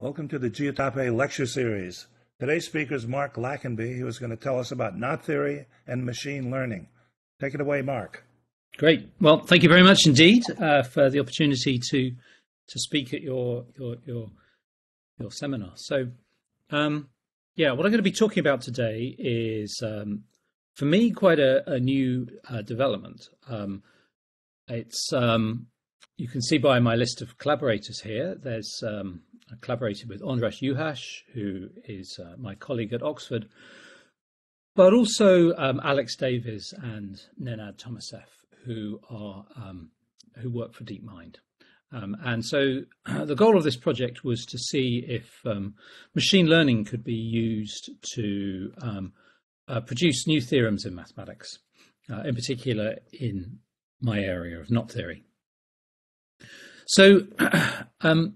Welcome to the GEOTOP-A lecture series. Today's speaker is Marc Lackenby, who is going to tell us about knot theory and machine learning. Take it away, Marc. Great. Well, thank you very much indeed uh, for the opportunity to to speak at your your your your seminar. So, um, yeah, what I'm going to be talking about today is, um, for me, quite a, a new uh, development. Um, it's um, you can see by my list of collaborators here. There's um, I collaborated with András Juhász, who is uh, my colleague at Oxford, but also um, Alex Davies and Nenad Tomasev, who are um, who work for DeepMind. Um, and so the goal of this project was to see if um, machine learning could be used to um, uh, produce new theorems in mathematics, uh, in particular in my area of knot theory. So um,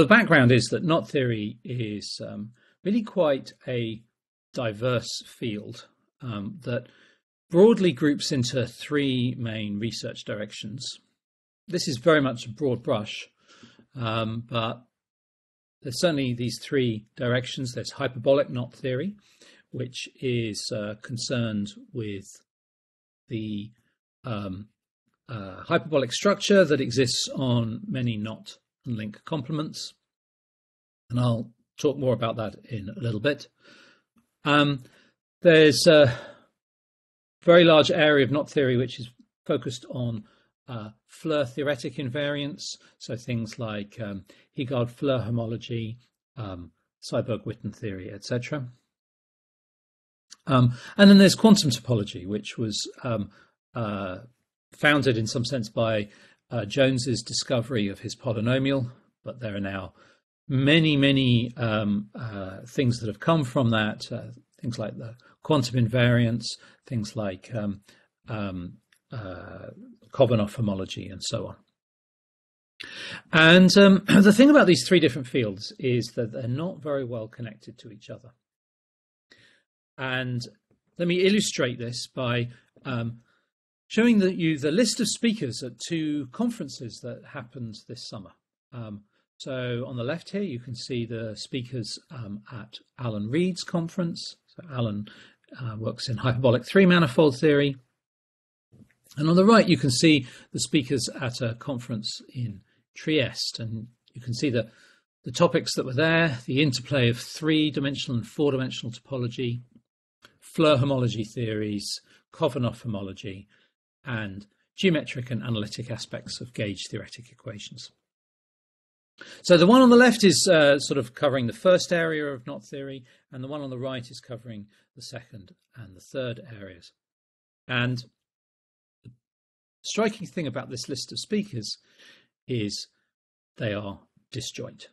the background is that knot theory is um, really quite a diverse field um, that broadly groups into three main research directions. This is very much a broad brush, um, but there's certainly these three directions. There's hyperbolic knot theory, which is uh, concerned with the um, uh, hyperbolic structure that exists on many knot and link complements. And I'll talk more about that in a little bit. Um, there's a very large area of knot theory which is focused on uh, theoretic invariants, so things like um, Heegaard-Floer homology, um, Seiberg-Witten theory, etc. Um, and then there's quantum topology, which was um, uh, founded in some sense by uh, Jones's discovery of his polynomial, but there are now many, many um, uh, things that have come from that, uh, things like the quantum invariance, things like um, um, uh, Khovanov homology, and so on. And um, the thing about these three different fields is that they're not very well connected to each other. And let me illustrate this by um, showing that you the list of speakers at two conferences that happened this summer. Um, so on the left here, you can see the speakers um, at Alan Reid's conference. So Alan uh, works in hyperbolic three manifold theory. And on the right, you can see the speakers at a conference in Trieste. And you can see the, the topics that were there, the interplay of three-dimensional and four-dimensional topology, Floer homology theories, Khovanov homology, and geometric and analytic aspects of gauge theoretic equations. So the one on the left is uh, sort of covering the first area of knot theory, and the one on the right is covering the second and the third areas. And the striking thing about this list of speakers is they are disjoint.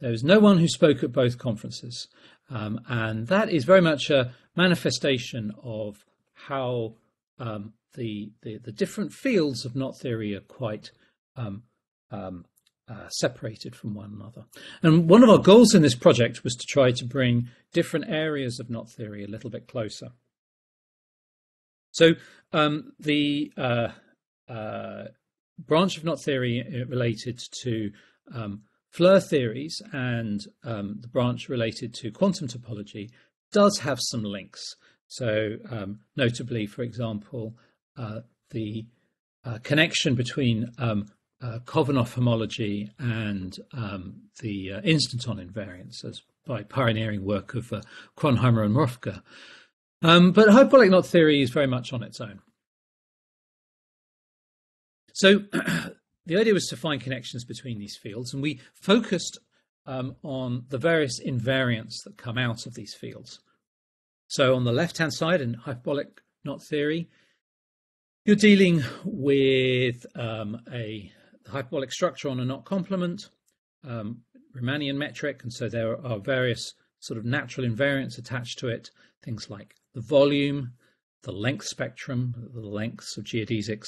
There was no one who spoke at both conferences, um, and that is very much a manifestation of how um, the, the, the different fields of knot theory are quite um, um, uh, separated from one another. And one of our goals in this project was to try to bring different areas of knot theory a little bit closer. So um, the uh, uh, branch of knot theory uh, related to um, Floer theories and um, the branch related to quantum topology does have some links. So um, notably, for example, the uh, connection between um, uh, Khovanov homology and um, the uh, instanton invariance as by pioneering work of uh, Kronheimer and Mrówka. Um, but hyperbolic knot theory is very much on its own. So the idea was to find connections between these fields, and we focused um, on the various invariants that come out of these fields. So on the left-hand side in hyperbolic knot theory, you're dealing with um, a hyperbolic structure on a knot complement, um, Riemannian metric, and so there are various sort of natural invariants attached to it, things like the volume, the length spectrum, the lengths of geodesics.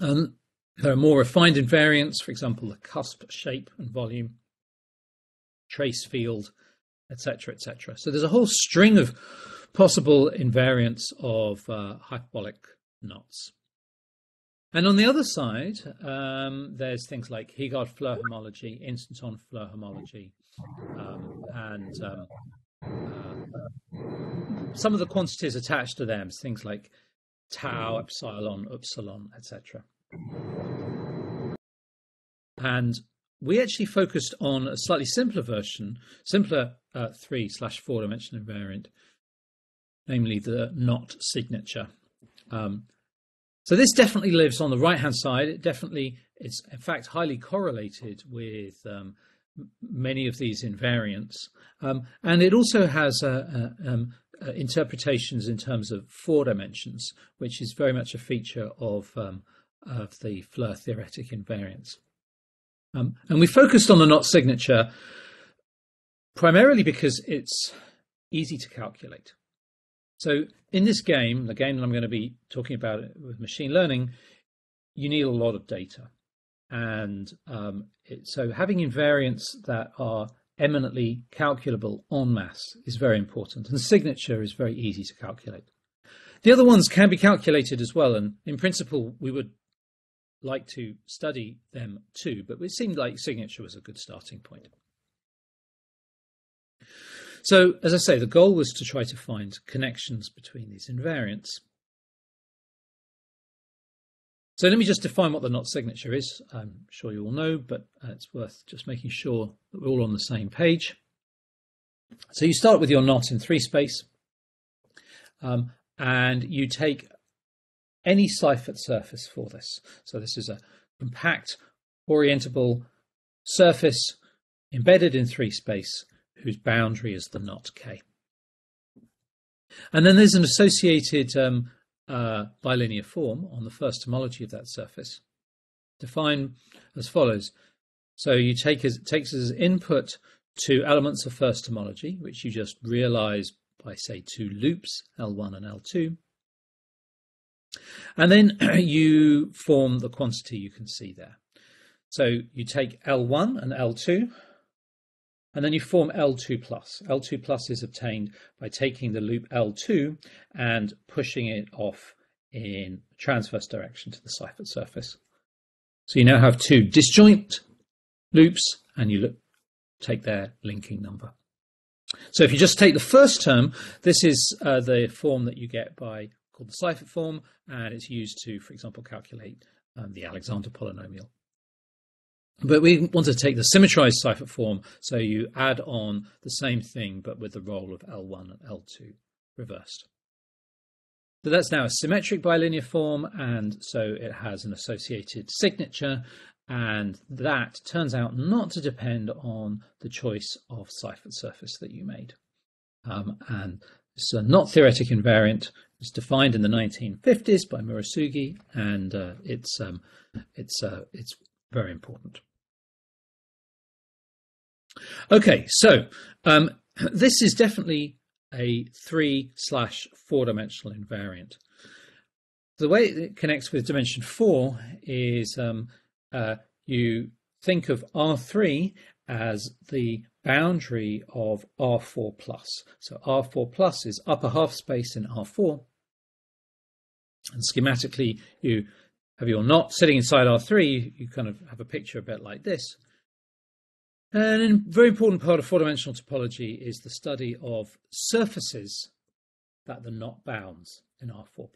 And there are more refined invariants, for example, the cusp shape and volume, trace field, etc., etc. So there's a whole string of possible invariants of uh, hyperbolic knots. And on the other side, um, there's things like Heegaard Floer homology, instanton Floer homology, um, and um, uh, some of the quantities attached to them, things like tau, epsilon, upsilon, etc. And we actually focused on a slightly simpler version, simpler uh, three slash four dimensional invariant, namely the knot signature. Um, so this definitely lives on the right hand side. It definitely is, in fact, highly correlated with um, many of these invariants. Um, and it also has uh, uh, um, uh, interpretations in terms of four dimensions, which is very much a feature of, um, of the Floer theoretic invariants. Um, and we focused on the knot signature primarily because it's easy to calculate. So in this game, the game that I'm going to be talking about with machine learning, you need a lot of data. And um, it, so having invariants that are eminently calculable en masse is very important. And signature is very easy to calculate. The other ones can be calculated as well. And in principle, we would like to study them too, but it seemed like signature was a good starting point. So, as I say, the goal was to try to find connections between these invariants. So let me just define what the knot signature is. I'm sure you all know, but uh, it's worth just making sure that we're all on the same page. So you start with your knot in three space, um, and you take any Seifert surface for this. So this is a compact, orientable surface embedded in three space whose boundary is the knot K. And then there's an associated um, uh, bilinear form on the first homology of that surface, defined as follows. So you take as takes as input two elements of first homology, which you just realize by say two loops, L1 and L2. And then you form the quantity you can see there. So you take L1 and L2, and then you form L2 plus. L2 plus is obtained by taking the loop L2 and pushing it off in transverse direction to the Seifert surface. So you now have two disjoint loops and you look, take their linking number. So if you just take the first term, this is uh, the form that you get by called the Seifert form, and it's used to, for example, calculate um, the Alexander polynomial. But we want to take the symmetrized Seifert form, so you add on the same thing, but with the role of L1 and L2 reversed. So that's now a symmetric bilinear form, and so it has an associated signature, and that turns out not to depend on the choice of Seifert surface that you made. Um, and it's a knot theoretic invariant. It's defined in the 1950s by Murasugi, and uh, it's um, it's uh, it's very important. Okay, so um, this is definitely a three slash four dimensional invariant. The way it connects with dimension four is um, uh, you think of R3 as the boundary of R4 plus. So R4 plus is upper half space in R4. And schematically, you have your knot sitting inside R3, you kind of have a picture a bit like this. And a very important part of four-dimensional topology is the study of surfaces that the knot bounds in R4+.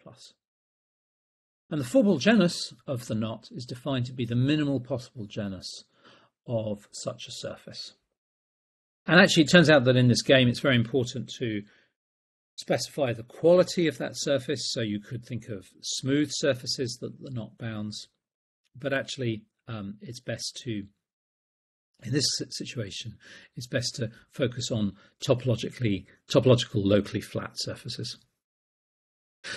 And the four-ball genus of the knot is defined to be the minimal possible genus of such a surface. And actually, it turns out that in this game, it's very important to specify the quality of that surface. So you could think of smooth surfaces that the knot bounds, but actually, um, it's best to in this situation, it's best to focus on topologically topological locally flat surfaces.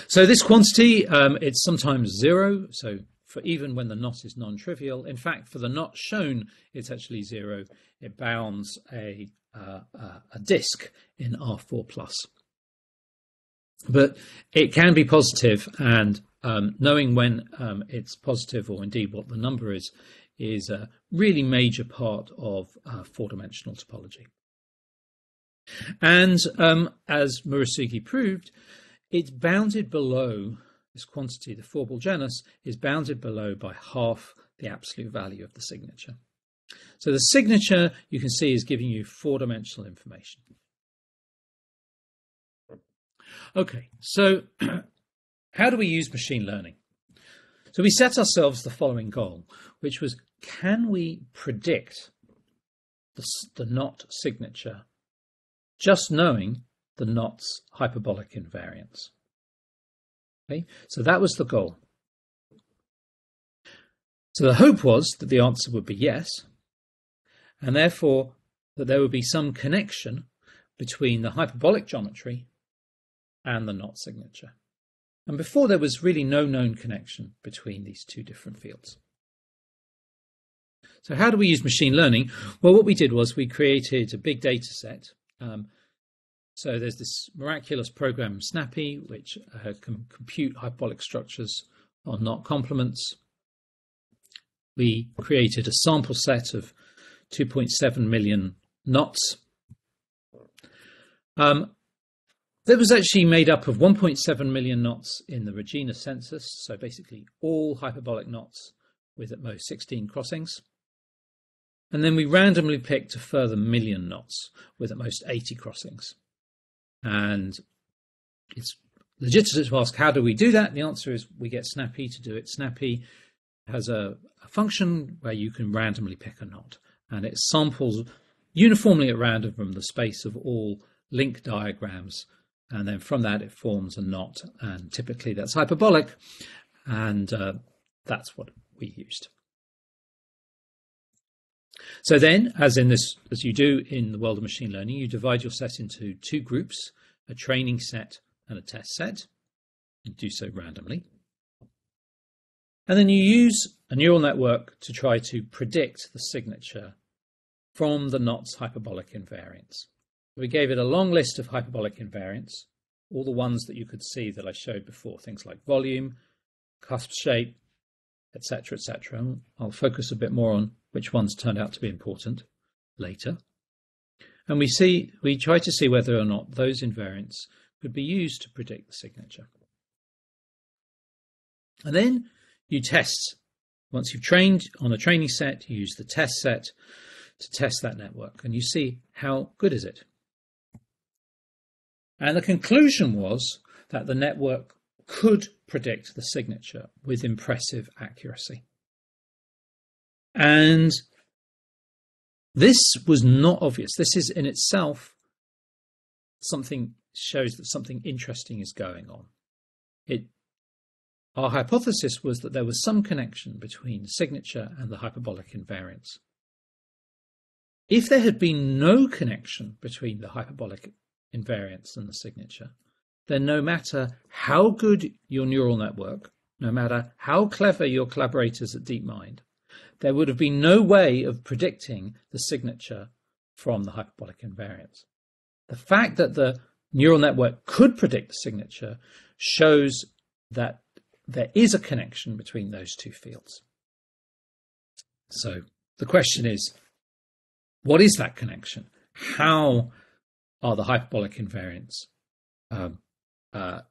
So this quantity, um, it's sometimes zero. So for even when the knot is non-trivial, in fact, for the knot shown, it's actually zero. It bounds a uh, a disk in R4 plus. But it can be positive, and um, knowing when um, it's positive, or indeed what the number is, is a really major part of uh, four-dimensional topology. And um, as Murasugi proved, it's bounded below this quantity, the four-ball genus, is bounded below by half the absolute value of the signature. So the signature, you can see, is giving you four-dimensional information. Okay, so how do we use machine learning? So we set ourselves the following goal, which was can we predict the, the knot signature just knowing the knot's hyperbolic invariance? Okay, so that was the goal. So the hope was that the answer would be yes, and therefore that there would be some connection between the hyperbolic geometry and the knot signature. And before there was really no known connection between these two different fields. So how do we use machine learning? Well, what we did was we created a big data set um, so there's this miraculous program, SnapPy, which uh, can compute hyperbolic structures on knot complements. We created a sample set of 2.7 million knots. Um, that was actually made up of 1.7 million knots in the Regina census, so basically all hyperbolic knots with at most 16 crossings. And then we randomly picked a further million knots with at most 80 crossings. And it's legitimate to ask, how do we do that? The answer is we get SnapPy to do it. SnapPy has a, a function where you can randomly pick a knot, and it samples uniformly at random from the space of all link diagrams. And then from that, it forms a knot. And typically that's hyperbolic. And uh, that's what we used. So then, as in this, as you do in the world of machine learning, you divide your set into two groups, a training set and a test set. and do so randomly. And then you use a neural network to try to predict the signature from the knot's hyperbolic invariance. We gave it a long list of hyperbolic invariants, all the ones that you could see that I showed before, things like volume, cusp shape, etc., etc. I'll focus a bit more on which ones turned out to be important later. And we see we try to see whether or not those invariants could be used to predict the signature. And then you test. Once you've trained on a training set, you use the test set to test that network and you see how good is it. And the conclusion was that the network could predict the signature with impressive accuracy. And this was not obvious. This is in itself something shows that something interesting is going on. It our hypothesis was that there was some connection between signature and the hyperbolic invariance. If there had been no connection between the hyperbolic invariance and the signature, then no matter how good your neural network, no matter how clever your collaborators at DeepMind, there would have been no way of predicting the signature from the hyperbolic invariance. The fact that the neural network could predict the signature shows that there is a connection between those two fields. So the question is, what is that connection? How are the hyperbolic invariants? Um, uh,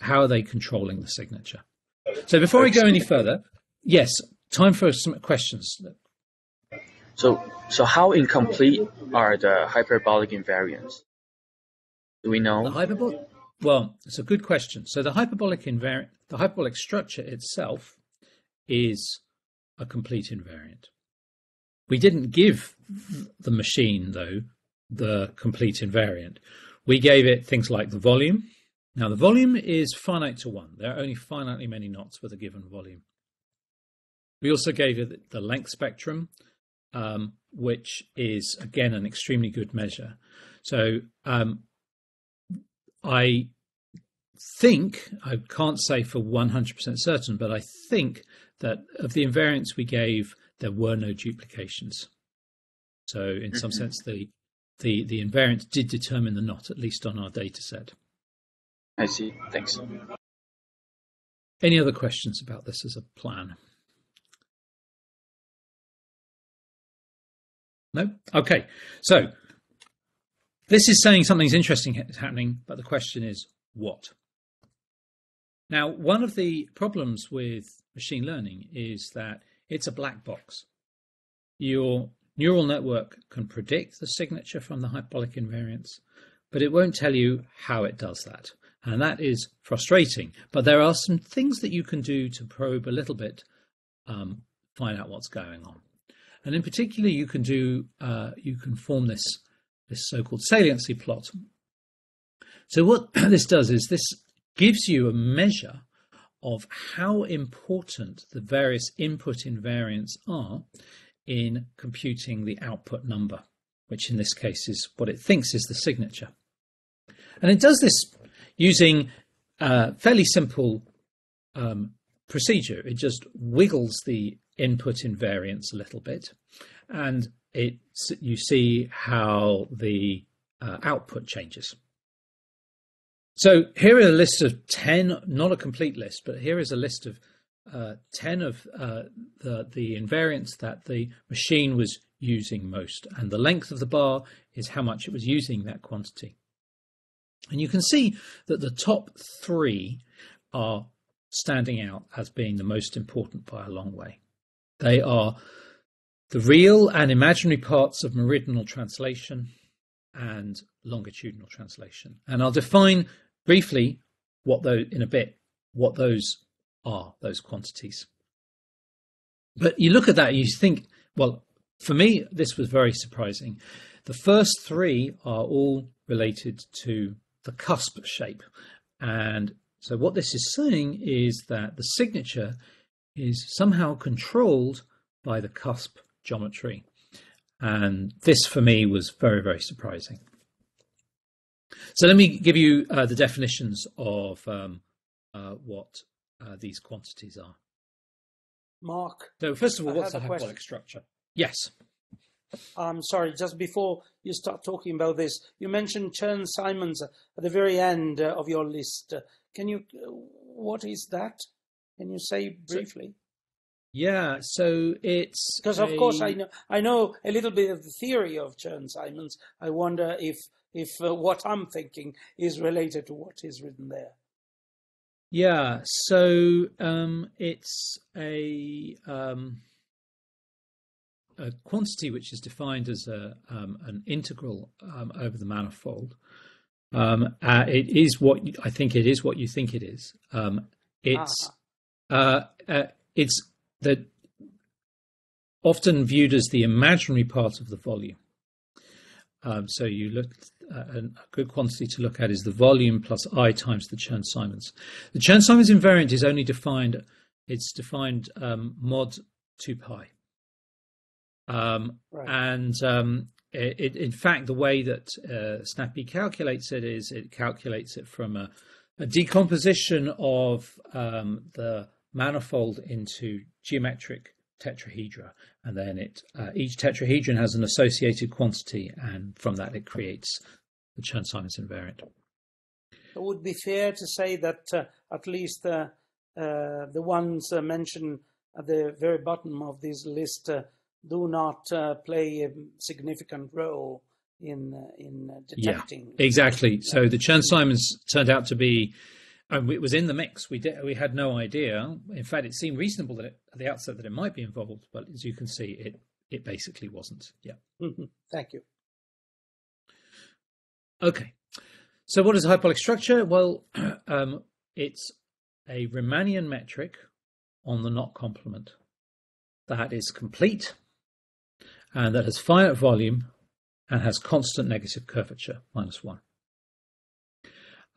how are they controlling the signature? So before we go any further, yes, time for some questions. So, so how incomplete are the hyperbolic invariants? Do we know? The hyperbolic. Well, it's a good question. So the hyperbolic invariant, the hyperbolic structure itself, is a complete invariant. We didn't give the machine though the complete invariant. We gave it things like the volume. Now the volume is finite to one. There are only finitely many knots with a given volume. We also gave it the length spectrum, um, which is again an extremely good measure. So um, I think, I can't say for 100% certain, but I think that of the invariants we gave, there were no duplications. So in some mm-hmm. sense, the, the, the invariants did determine the knot, at least on our data set. I see. Thanks. Any other questions about this as a plan? No? Okay. So this is saying something's interesting is happening, but the question is what? Now, one of the problems with machine learning is that it's a black box. Your neural network can predict the signature from the hyperbolic invariance, but it won't tell you how it does that. And that is frustrating. But there are some things that you can do to probe a little bit, um, find out what's going on. And in particular, you can do uh, you can form this this so-called saliency plot. So what this does is this gives you a measure of how important the various input invariants are in computing the output number, which in this case is what it thinks is the signature. And it does this using a fairly simple um, procedure. It just wiggles the input invariance a little bit, and it you see how the uh, output changes. So here are a list of 10, not a complete list, but here is a list of uh, 10 of uh, the, the invariants that the machine was using most. And the length of the bar is how much it was using that quantity. And you can see that the top three are standing out as being the most important by a long way. They are the real and imaginary parts of meridional translation and longitudinal translation. And I'll define briefly what those in a bit what those are, those quantities. But you look at that and you think, well, for me, this was very surprising. The first three are all related to the cusp shape. And so what this is saying is that the signature is somehow controlled by the cusp geometry. And this for me was very, very surprising. So let me give you uh, the definitions of um, uh, what uh, these quantities are. Marc. So first of all, I what's the a hyperbolic question. structure? Yes. I'm sorry, just before you start talking about this, you mentioned Chern Simons at the very end uh, of your list. Can you, uh, what is that? Can you say briefly? Yeah. So it's Because of course a- I know I know a little bit of the theory of Chern Simons. I wonder if if uh, what I'm thinking is related to what is written there. Yeah, so um, it's a um, a quantity which is defined as a um, an integral um, over the manifold. Um, uh, it is what you, I think it is what you think it is. Um, it's uh, uh, it's the often viewed as the imaginary part of the volume. Um, so you look uh, a good quantity to look at is the volume plus I times the Chern-Simons. The Chern-Simons invariant is only defined, it's defined um, mod 2 pi. Um, Right. and um, it, it, in fact, the way that uh, SnapPy calculates it is it calculates it from a, a decomposition of um, the manifold into geometric tetrahedra, and then it uh, each tetrahedron has an associated quantity, and from that it creates the Chern-Simons invariant. It would be fair to say that uh, at least uh, uh, the ones uh, mentioned at the very bottom of this list uh, do not uh, play a significant role in uh, in uh, Yeah. detecting. Exactly. So the Chern-Simons turned out to be. Um, it was in the mix. We did, we had no idea. In fact, it seemed reasonable that it, at the outset that it might be involved, but as you can see, it it basically wasn't. Yeah. Mhm. Thank you. Okay. So what is a hyperbolic structure? Well, um, it's a Riemannian metric on the knot complement that is complete and that has finite volume and has constant negative curvature, minus one.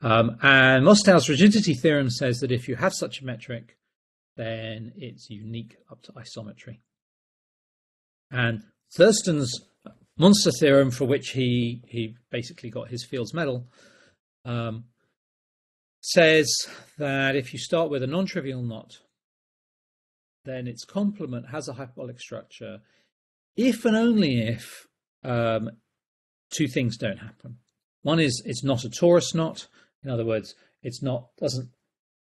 Um, and Mostow's rigidity theorem says that if you have such a metric, then it's unique up to isometry. And Thurston's monster theorem, for which he he basically got his Fields Medal, um, says that if you start with a non-trivial knot, then its complement has a hyperbolic structure, if and only if um, two things don't happen. One is it's not a torus knot. In other words, it's not doesn't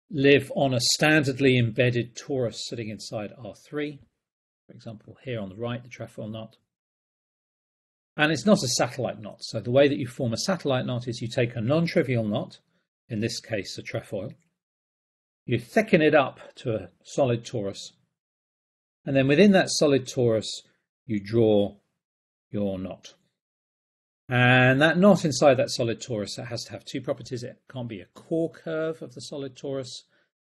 live on a standardly embedded torus sitting inside R3. For example, here on the right, the trefoil knot. And it's not a satellite knot. So the way that you form a satellite knot is you take a non-trivial knot, in this case a trefoil, you thicken it up to a solid torus, and then within that solid torus, you draw your knot. And that knot inside that solid torus it has to have two properties. It can't be a core curve of the solid torus,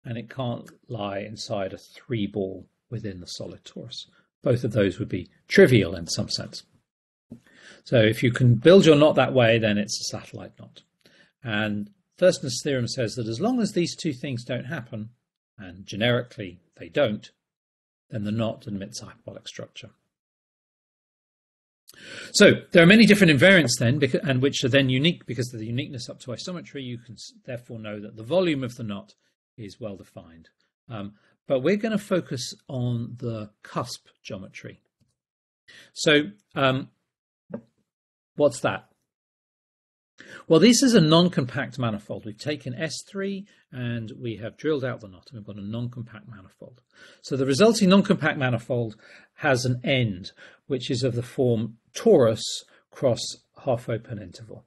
and it can't lie inside a three ball within the solid torus. Both of those would be trivial in some sense. So if you can build your knot that way, then it's a satellite knot. And Thurston's theorem says that as long as these two things don't happen, and generically they don't, then the knot admits hyperbolic structure. So there are many different invariants then, because, and which are then unique because of the uniqueness up to isometry. You can therefore know that the volume of the knot is well defined. Um, but we're going to focus on the cusp geometry. So um, what's that? Well, this is a non-compact manifold. We've taken S3 and we have drilled out the knot and we've got a non-compact manifold. So the resulting non-compact manifold has an end, which is of the form torus cross half open interval.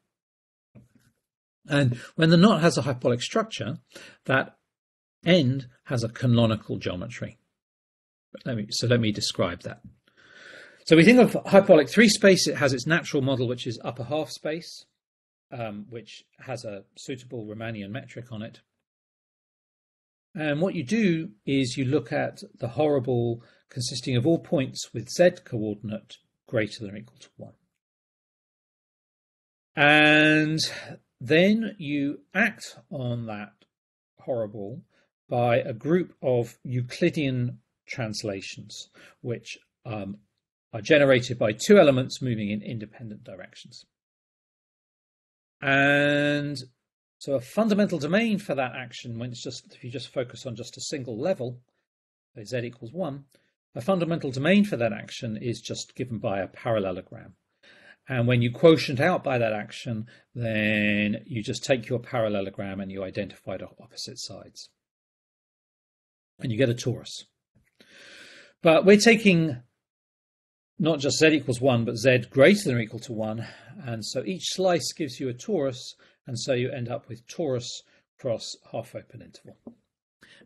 And when the knot has a hyperbolic structure, that end has a canonical geometry. Let me, so let me describe that. So we think of hyperbolic three space, it has its natural model, which is upper half space um, which has a suitable Riemannian metric on it. And what you do is you look at the horoball consisting of all points with z coordinate greater than or equal to 1. And then you act on that horoball by a group of Euclidean translations, which um, are generated by two elements moving in independent directions. And so a fundamental domain for that action, when it's just if you just focus on just a single level, z equals one, a fundamental domain for that action is just given by a parallelogram. And when you quotient out by that action, then you just take your parallelogram and you identify the opposite sides. And you get a torus. But we're taking not just z equals 1, but z greater than or equal to 1. And so each slice gives you a torus, and so you end up with torus cross half open interval.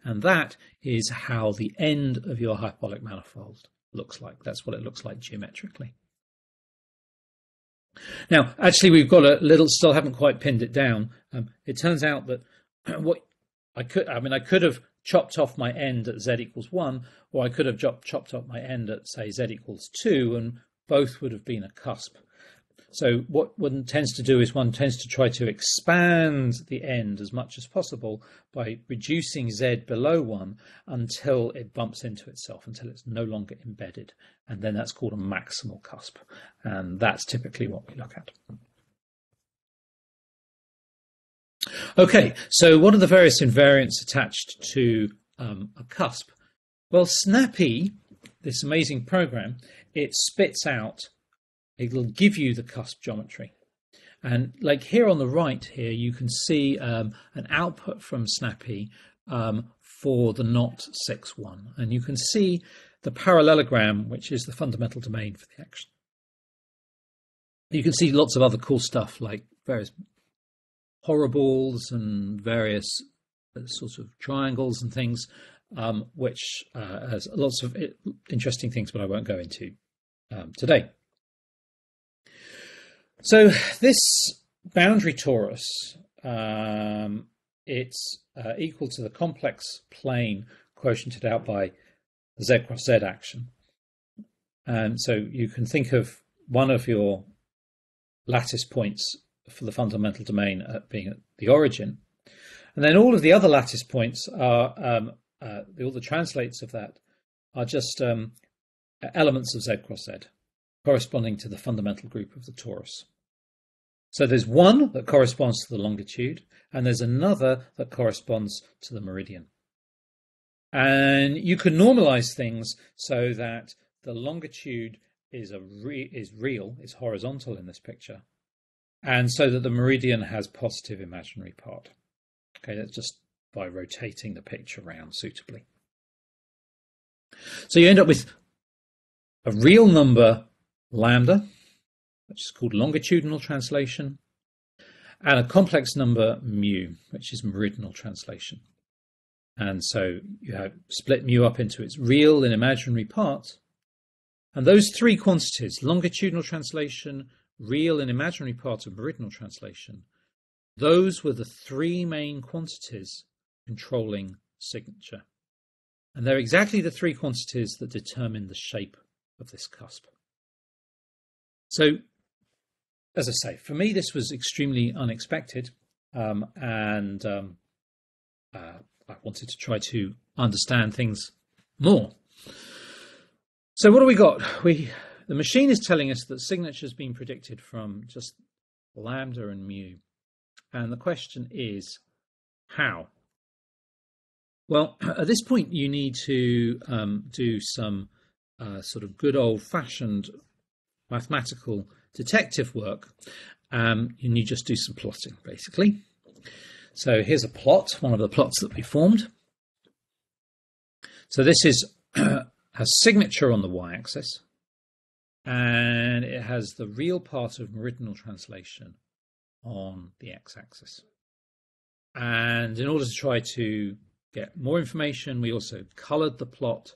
And that is how the end of your hyperbolic manifold looks like. That's what it looks like geometrically. Now, actually, we've got a little, still haven't quite pinned it down. Um, it turns out that what I could, I mean, I could have chopped off my end at z equals 1, or I could have chopped off my end at, say, z equals 2, and both would have been a cusp. So what one tends to do is one tends to try to expand the end as much as possible by reducing z below 1 until it bumps into itself, until it's no longer embedded. And then that's called a maximal cusp. And that's typically what we look at. Okay, so what are the various invariants attached to um, a cusp? Well, SnapPy, this amazing program, it spits out, it'll give you the cusp geometry. And like here on the right here, you can see um, an output from SnapPy um, for the knot 6-1. And you can see the parallelogram, which is the fundamental domain for the action. You can see lots of other cool stuff like various horoballs and various uh, sorts of triangles and things, um, which uh, has lots of interesting things, but I won't go into um, today. So this boundary torus, um, it's uh, equal to the complex plane quotiented out by the z cross z action. And so you can think of one of your lattice points for the fundamental domain uh, being at the origin. And then all of the other lattice points are, um, uh, all the translates of that are just um, elements of Z cross Z corresponding to the fundamental group of the torus. So there's one that corresponds to the longitude, and there's another that corresponds to the meridian. And you can normalize things so that the longitude is a re- is real, is horizontal in this picture, and so that the meridian has positive imaginary part. Okay, that's just by rotating the picture around suitably. So you end up with a real number lambda, which is called longitudinal translation, and a complex number mu, which is meridional translation. And so you have split mu up into its real and imaginary parts. And those three quantities, longitudinal translation, real and imaginary part of meridional translation, those were the three main quantities controlling signature. And they're exactly the three quantities that determine the shape of this cusp. So, as I say, for me, this was extremely unexpected. Um, and um, uh, I wanted to try to understand things more. So, what do we got? We the machine is telling us that signature has been predicted from just lambda and mu. And the question is, how? Well, at this point, you need to um, do some uh, sort of good old fashioned mathematical detective work. Um, and you just do some plotting, basically. So here's a plot, one of the plots that we formed. So this is a signature on the y-axis, and it has the real part of meridional translation on the x-axis. And in order to try to get more information, we also colored the plot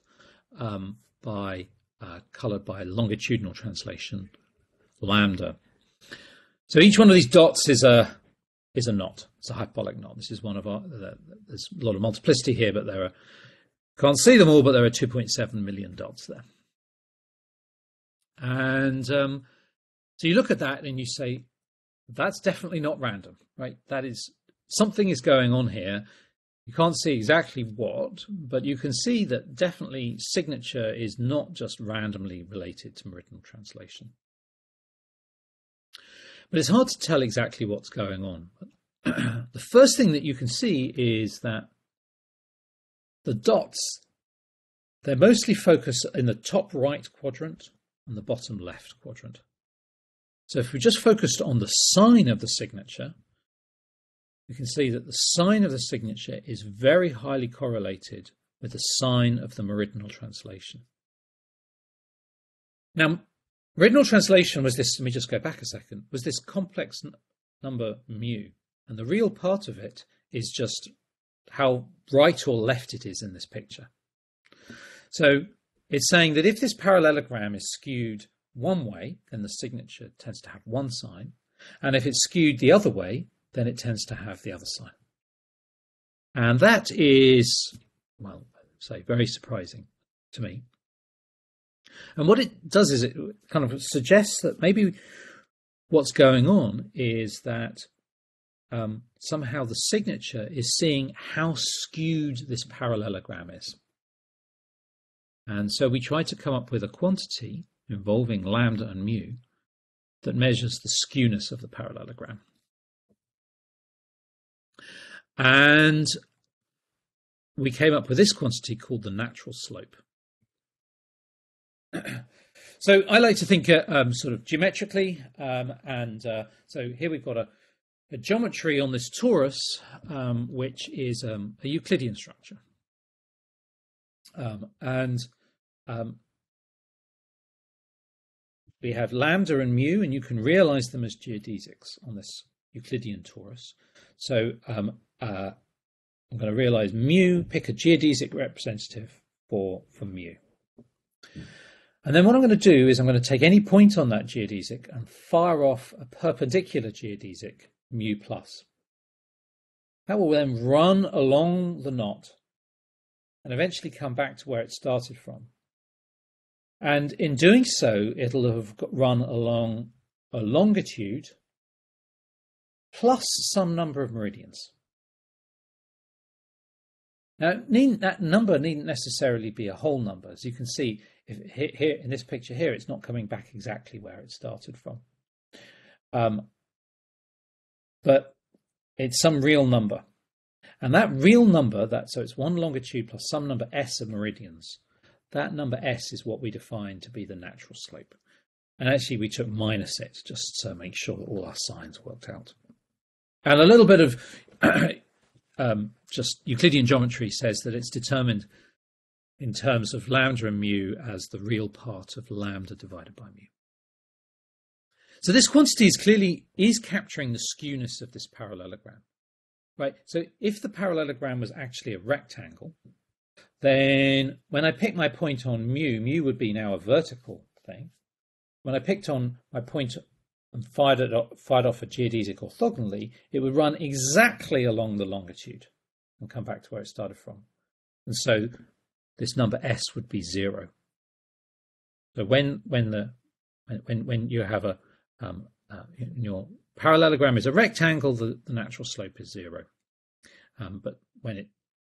um, by uh, colored by longitudinal translation, lambda. So each one of these dots is a is a knot. It's a hyperbolic knot. This is one of our. There's a lot of multiplicity here, but there are can't see them all, but there are 2.7 million dots there. And um, so you look at that and you say, that's definitely not random, right? That is something is going on here. You can't see exactly what, but you can see that definitely signature is not just randomly related to meridional translation. But it's hard to tell exactly what's going on. the first thing that you can see is that the dots, they're mostly focused in the top right quadrant and the bottom left quadrant. So if we just focused on the sign of the signature, we can see that the sign of the signature is very highly correlated with the sign of the meridional translation. Now, meridional translation was this, let me just go back a second, was this complex number mu. And the real part of it is just how right or left it is in this picture. So it's saying that if this parallelogram is skewed one way, then the signature tends to have one sign. And if it's skewed the other way, then it tends to have the other sign. And that is, well, say, very surprising to me. And what it does is it kind of suggests that maybe what's going on is that um, somehow the signature is seeing how skewed this parallelogram is. And so we try to come up with a quantity involving lambda and mu that measures the skewness of the parallelogram. And we came up with this quantity called the natural slope. so I like to think uh, um, sort of geometrically, um, and uh, so here we've got a a geometry on this torus, um, which is um, a Euclidean structure. Um, and um, we have lambda and mu, and you can realize them as geodesics on this Euclidean torus. So uh, I'm going to realize mu, pick a geodesic representative for, for mu. And then what I'm going to do is I'm going to take any point on that geodesic and fire off a perpendicular geodesic mu plus. That will then run along the knot and eventually come back to where it started from. And in doing so, it'll have run along a longitude plus some number of meridians. Now, that number needn't necessarily be a whole number. As you can see, if here in this picture here, it's not coming back exactly where it started from. Um, but it's some real number. And that real number, that so it's one longitude plus some number s of meridians, that number s is what we define to be the natural slope. And actually, we took minus it just to make sure that all our signs worked out. And a little bit of um, just Euclidean geometry says that it's determined in terms of lambda and mu as the real part of lambda divided by mu. So this quantity is clearly is capturing the skewness of this parallelogram. right? So if the parallelogram was actually a rectangle, then when I pick my point on mu, mu would be now a vertical thing. When I picked on my point and fired, it off, fired off a geodesic orthogonally, it would run exactly along the longitude and come back to where it started from. And so this number s would be zero. So when when the when when you have a um, uh, your parallelogram is a rectangle, the, the natural slope is zero. Um, but when it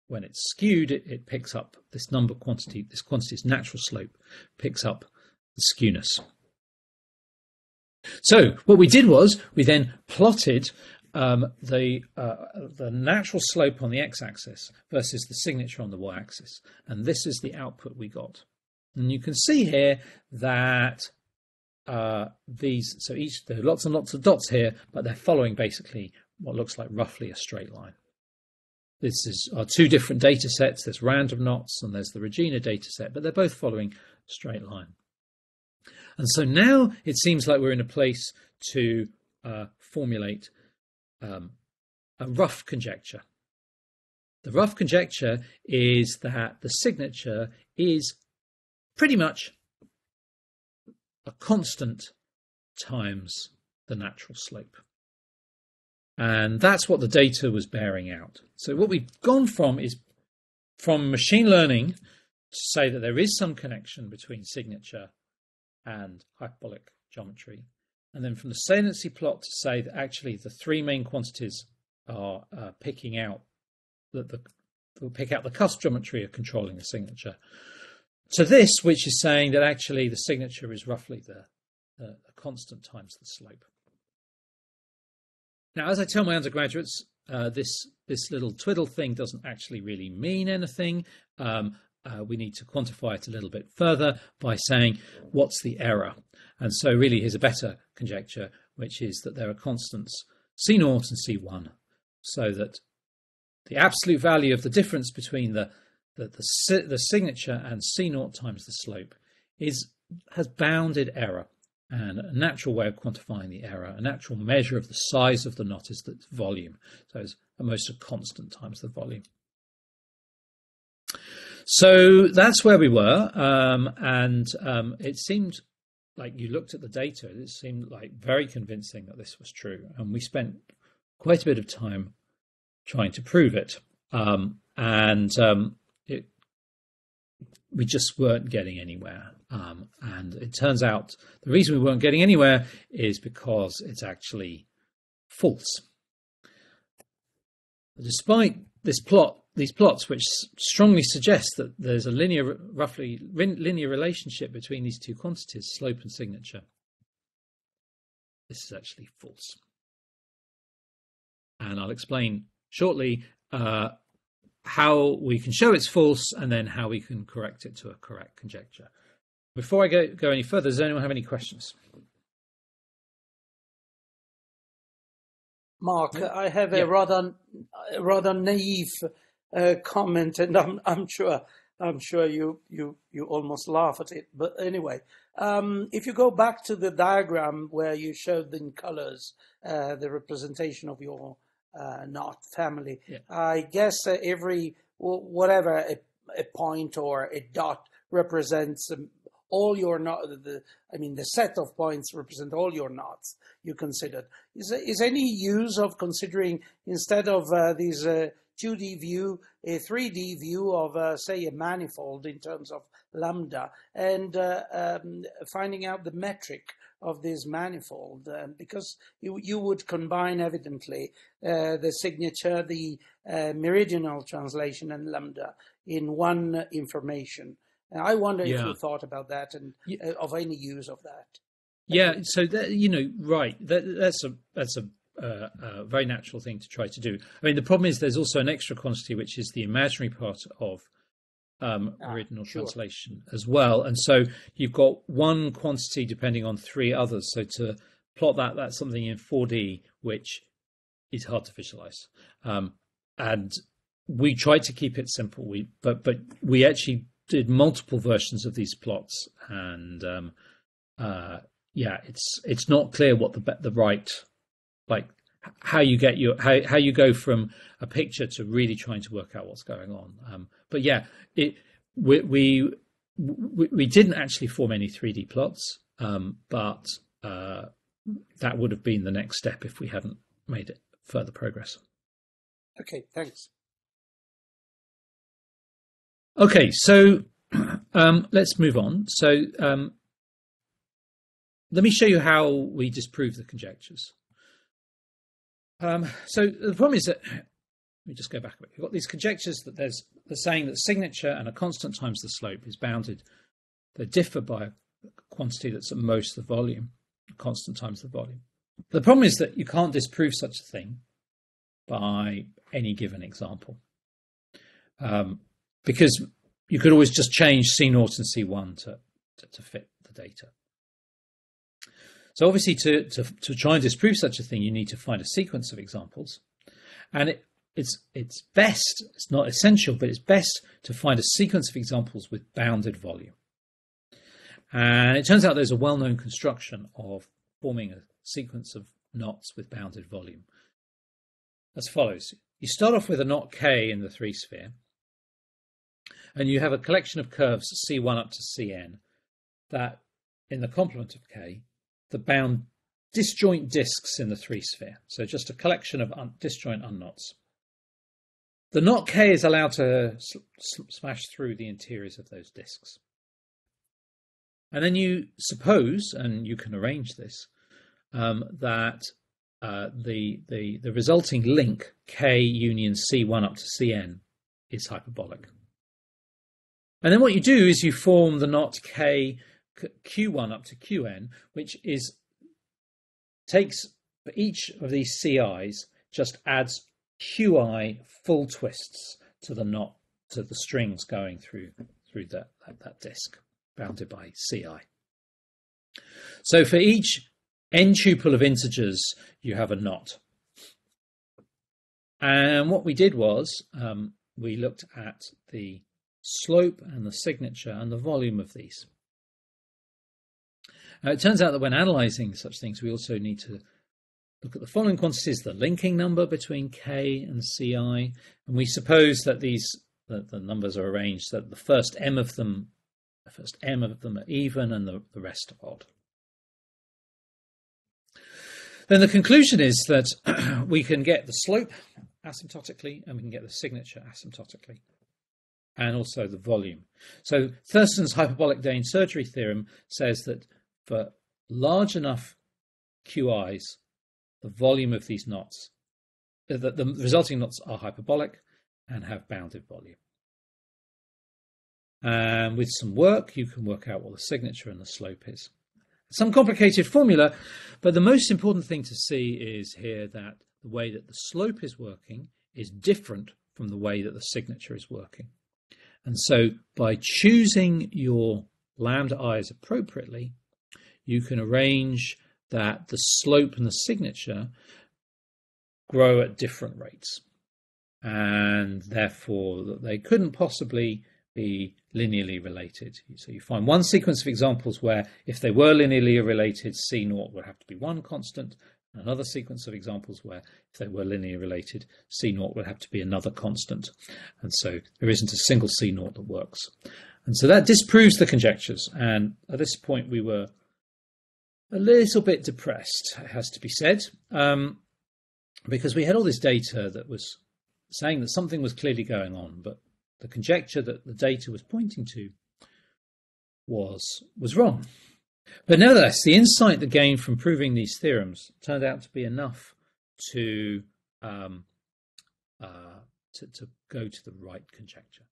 when it's skewed, it, it picks up this number quantity, this quantity's natural slope picks up the skewness. So what we did was we then plotted um, the uh, the natural slope on the x-axis versus the signature on the y-axis, and this is the output we got. And you can see here that uh, these so each there are lots and lots of dots here, but they're following basically what looks like roughly a straight line. This is are two different data sets. There's random knots and there's the Regina data set, but they're both following straight line. And so now it seems like we're in a place to uh, formulate um, a rough conjecture. The rough conjecture is that the signature is pretty much a constant times the natural slope. And that's what the data was bearing out. So what we've gone from is from machine learning to say that there is some connection between signature and hyperbolic geometry. And then from the saliency plot to say that actually the three main quantities are uh, picking out that the will pick out the cusp geometry of controlling the signature. To this, which is saying that actually the signature is roughly the, the, the constant times the slope. Now, as I tell my undergraduates, uh, this this little twiddle thing doesn't actually really mean anything. Um, uh, we need to quantify it a little bit further by saying what's the error. And so, really, here's a better conjecture, which is that there are constants C naught and C1, so that the absolute value of the difference between the the, the, the signature and C naught times the slope is has bounded error. And a natural way of quantifying the error, a natural measure of the size of the knot is the volume. So it's almost a constant times the volume. So that's where we were. Um, and um, it seemed like you looked at the data, it seemed like very convincing that this was true. And we spent quite a bit of time trying to prove it. Um, and um, it, we just weren't getting anywhere. Um, and it turns out the reason we weren't getting anywhere is because it's actually false. Despite this plot, these plots, which strongly suggest that there's a linear, roughly linear relationship between these two quantities, slope and signature, this is actually false. And I'll explain shortly uh, how we can show it's false and then how we can correct it to a correct conjecture. Before I go, go any further, does anyone have any questions? Marc. I have a rather rather naive uh, comment, and I'm I'm sure I'm sure you you you almost laugh at it. But anyway, um, if you go back to the diagram where you showed in colors uh, the representation of your uh, knot family, yeah. I guess uh, every whatever a, a point or a dot represents um, all your knot, the, I mean, the set of points represent all your knots you considered. Is, is any use of considering, instead of uh, these uh, 2D view, a 3D view of, uh, say, a manifold in terms of lambda, and uh, um, finding out the metric of this manifold, um, because you, you would combine evidently uh, the signature, the uh, meridional translation, and lambda in one information. I wonder yeah. if you thought about that and uh, of any use of that. Yeah, so that, you know, right. That, that's a that's a, uh, a very natural thing to try to do. I mean, the problem is there's also an extra quantity, which is the imaginary part of um, ah, original sure. translation as well. And so you've got one quantity depending on three others. So to plot that, that's something in 4D, which is hard to visualize. Um, and we tried to keep it simple. We but but we actually did multiple versions of these plots, and um, uh, yeah, it's it's not clear what the the right like how you get your how, how you go from a picture to really trying to work out what's going on. Um, but yeah, it we, we we didn't actually form any 3D plots, um, but uh, that would have been the next step if we hadn't made it further progress. Okay, thanks. Okay, so um, let's move on. So um, let me show you how we disprove the conjectures. Um, so the problem is that let me just go back a bit. We've got these conjectures that there's they're saying that signature and a constant times the slope is bounded. They differ by a quantity that's at most the volume, constant times the volume. The problem is that you can't disprove such a thing by any given example. Um, because you could always just change C0 and C1 to, to, to fit the data. So obviously to, to, to try and disprove such a thing, you need to find a sequence of examples. And it, it's, it's best, it's not essential, but it's best to find a sequence of examples with bounded volume. And it turns out there's a well-known construction of forming a sequence of knots with bounded volume. As follows. You start off with a knot K in the three sphere, and you have a collection of curves C1 up to Cn that, in the complement of K, the bound disjoint disks in the three sphere. So just a collection of un- disjoint unknots. The knot K is allowed to smash through the interiors of those disks. And then you suppose, and you can arrange this, um, that uh, the, the, the resulting link K union C1 up to Cn is hyperbolic. And then what you do is you form the knot K Q1 up to Qn, which is takes for each of these CIs, just adds QI full twists to the knot, to the strings going through through that, that, that disk bounded by CI. So for each n tuple of integers, you have a knot. And what we did was um, we looked at the slope and the signature and the volume of these. Now, it turns out that when analyzing such things, we also need to look at the following quantities, the linking number between K and Ci, and we suppose that these that the numbers are arranged that the first m of them, the first m of them are even and the, the rest are odd. Then the conclusion is that we can get the slope asymptotically and we can get the signature asymptotically and also the volume. So Thurston's hyperbolic Dehn surgery theorem says that for large enough QIs, the volume of these knots, uh, the, the resulting knots are hyperbolic and have bounded volume. And with some work, you can work out what the signature and the slope is. Some complicated formula, but the most important thing to see is here that the way that the slope is working is different from the way that the signature is working. And so by choosing your lambda i's appropriately, you can arrange that the slope and the signature grow at different rates. And therefore, that they couldn't possibly be linearly related. So you find one sequence of examples where if they were linearly related, C naught would have to be one constant, another sequence of examples where if they were linearly related, C naught would have to be another constant. And so there isn't a single C naught that works. And so that disproves the conjectures. And at this point, we were a little bit depressed, it has to be said, um, because we had all this data that was saying that something was clearly going on, but the conjecture that the data was pointing to was was wrong. But nevertheless, the insight that gained from proving these theorems turned out to be enough to, um, uh, to, to go to the right conjecture.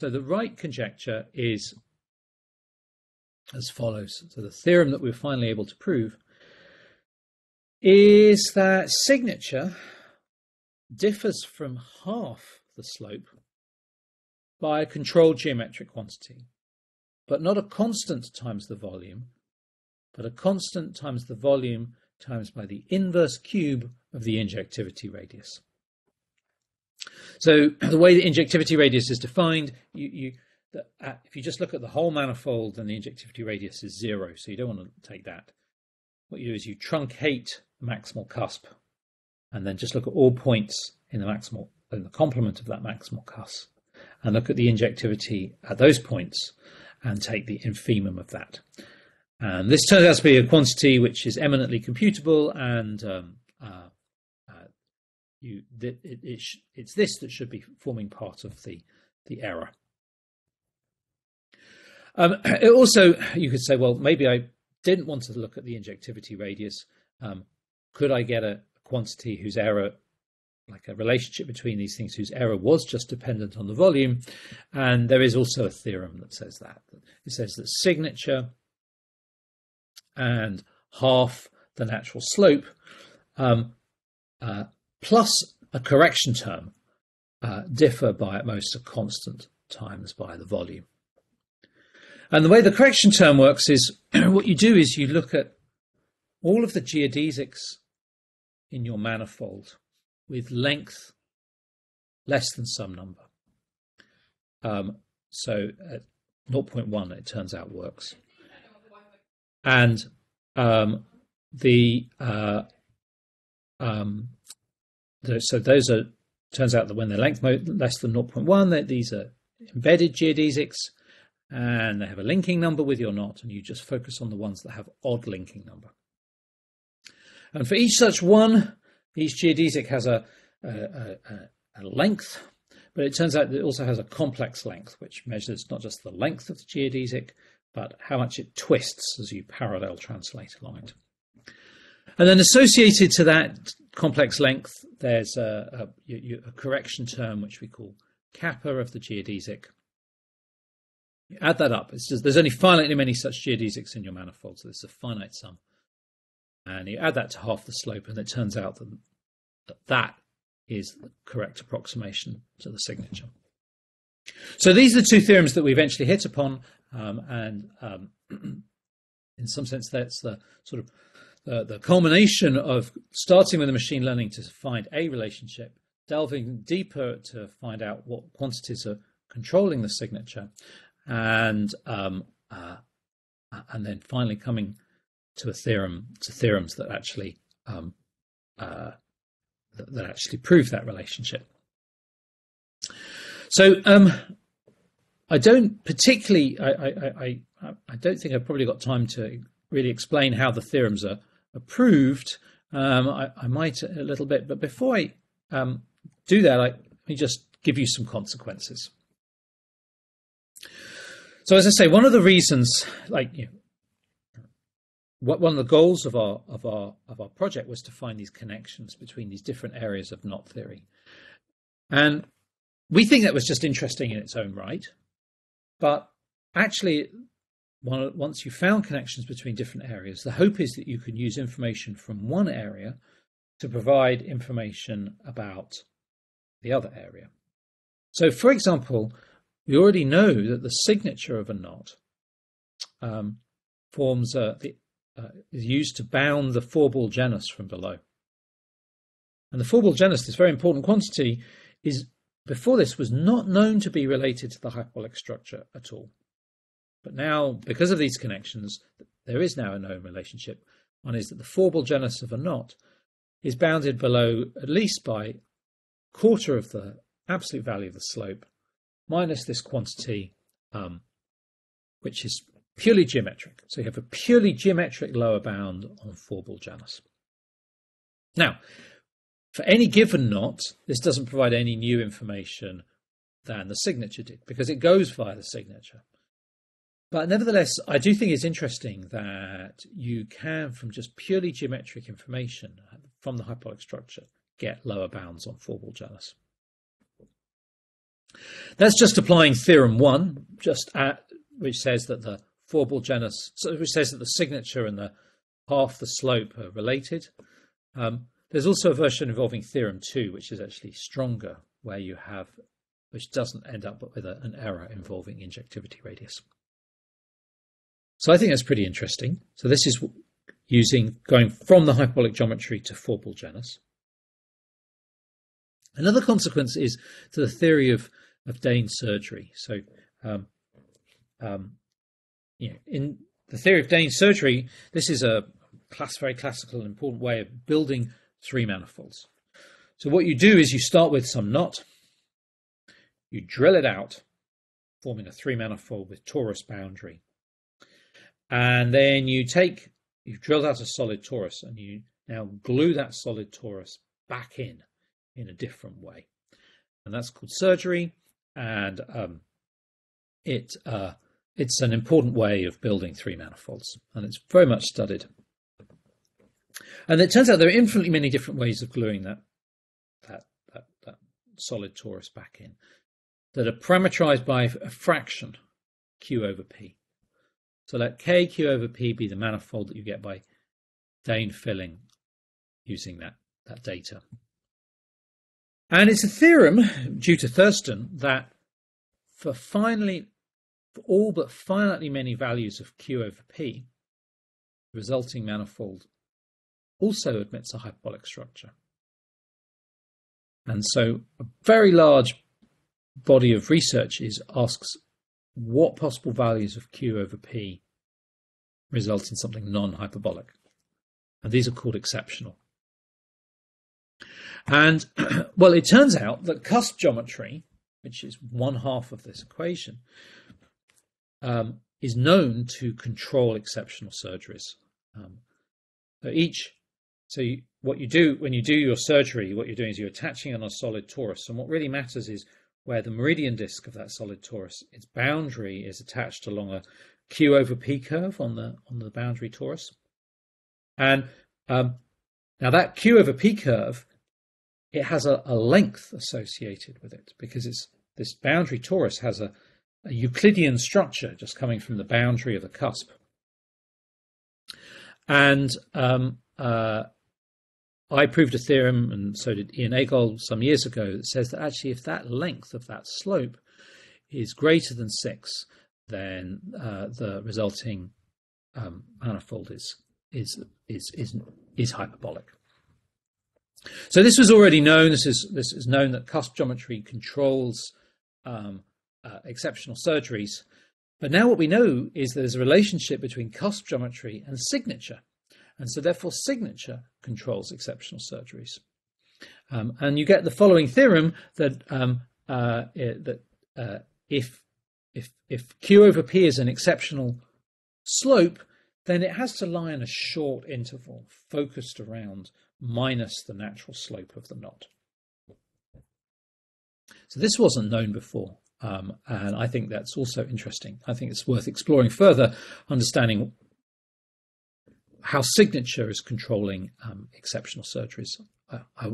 So the right conjecture is as follows. So the theorem that we are finally able to prove is that signature differs from half the slope by a controlled geometric quantity, but not a constant times the volume, but a constant times the volume times by the inverse cube of the injectivity radius. So the way the injectivity radius is defined, you, you uh, if you just look at the whole manifold, then the injectivity radius is zero, so you don't want to take that. What you do is you truncate the maximal cusp and then just look at all points in the maximal in the complement of that maximal cusp, and look at the injectivity at those points, and take the infimum of that. And this turns out to be a quantity which is eminently computable, and um, uh, uh, you, it, it, it's this that should be forming part of the the error. Um, also, you could say, well, maybe I didn't want to look at the injectivity radius. Um, could I get a quantity whose error, like a relationship between these things, whose error was just dependent on the volume? And there is also a theorem that says that. It says that signature and half the natural slope um, uh, plus a correction term uh, differ by at most a constant times by the volume. And the way the correction term works is what you do is you look at all of the geodesics in your manifold with length less than some number. Um, so at 0.1, it turns out works. And um, the, uh, um, the, so those are turns out that when they're length less than 0.1, these are embedded geodesics and they have a linking number with your knot, and you just focus on the ones that have odd linking number. And for each such one, each geodesic has a, a, a, a length, but it turns out that it also has a complex length, which measures not just the length of the geodesic, but how much it twists as you parallel translate along it. And then associated to that complex length, there's a, a, a correction term which we call kappa of the geodesic, you add that up. It's just, there's only finitely many such geodesics in your manifold, so this is a finite sum. And you add that to half the slope, and it turns out that that, is the correct approximation to the signature. So these are the two theorems that we eventually hit upon, um, and um, in some sense, that's the sort of the, the culmination of starting with the machine learning to find a relationship, delving deeper to find out what quantities are controlling the signature, and um, uh, and then finally coming to a theorem to theorems that actually um, uh, that, that, actually prove that relationship. So um, I don't particularly I, I, I, I don't think I've probably got time to really explain how the theorems are, are proved. Um, I, I, might a little bit, but before I um, do that, I, let me just give you some consequences. So as I say, one of the reasons, like you know, what one of the goals of our of our of our project was to find these connections between these different areas of knot theory, and we think that was just interesting in its own right, but actually. One, once you found connections between different areas, the hope is that you can use information from one area to provide information about the other area. So, for example, we already know that the signature of a knot um, forms the, uh, is used to bound the four-ball genus from below. And the four-ball genus, this very important quantity, is before this was not known to be related to the hyperbolic structure at all. But now, because of these connections, there is now a known relationship. One is that the four-ball genus of a knot is bounded below at least by quarter of the absolute value of the slope minus this quantity, um, which is purely geometric. So you have a purely geometric lower bound on four-ball genus. Now, for any given knot, this doesn't provide any new information than the signature did because it goes via the signature. But nevertheless, I do think it's interesting that you can, from just purely geometric information from the hyperbolic structure, get lower bounds on four-ball genus. That's just applying theorem one, just at, which says that the four-ball genus, which says that the signature and the half the slope are related. Um, there's also a version involving theorem two, which is actually stronger, where you have, which doesn't end up with a, an error involving injectivity radius. So I think that's pretty interesting. So this is using going from the hyperbolic geometry to four-ball genus. Another consequence is to the theory of of Dehn surgery. So, um, um, you know, in the theory of Dehn surgery, this is a class, very classical and important way of building three manifolds. So what you do is you start with some knot, you drill it out, forming a three manifold with torus boundary. And then you take, you've drilled out a solid torus and you now glue that solid torus back in in a different way. And that's called surgery. And um, it uh, it's an important way of building three manifolds, and it's very much studied. And it turns out there are infinitely many different ways of gluing that that that, that solid torus back in that are parameterized by a fraction q over p. So let k q over p be the manifold that you get by Dehn filling using that, that data. And it's a theorem due to Thurston that for finally, for all but finitely many values of Q over P, the resulting manifold also admits a hyperbolic structure. And so a very large body of research is asks what possible values of Q over P result in something non-hyperbolic. And these are called exceptional. And well, it turns out that cusp geometry, which is one half of this equation, um, is known to control exceptional surgeries. Um, so each, so you, what you do when you do your surgery, what you're doing is you're attaching on a solid torus, and what really matters is where the meridian disk of that solid torus, its boundary is attached along a q over p curve on the on the boundary torus, and um, now that q over p curve it has a, a length associated with it because it's this boundary torus has a, a Euclidean structure just coming from the boundary of the cusp. And um, uh, I proved a theorem, and so did Ian Agol some years ago, that says that actually, if that length of that slope is greater than six, then uh, the resulting um, manifold is is is is is hyperbolic. So this was already known. This is this is known that cusp geometry controls um, uh, exceptional surgeries. But now what we know is there's a relationship between cusp geometry and signature, and so therefore signature controls exceptional surgeries. Um, and you get the following theorem that um, uh, that uh, if if if q over p is an exceptional slope, then it has to lie in a short interval focused around minus the natural slope of the knot. So this wasn't known before, um, and I think that's also interesting. I think it's worth exploring further, understanding how signature is controlling um, exceptional surgeries. I, I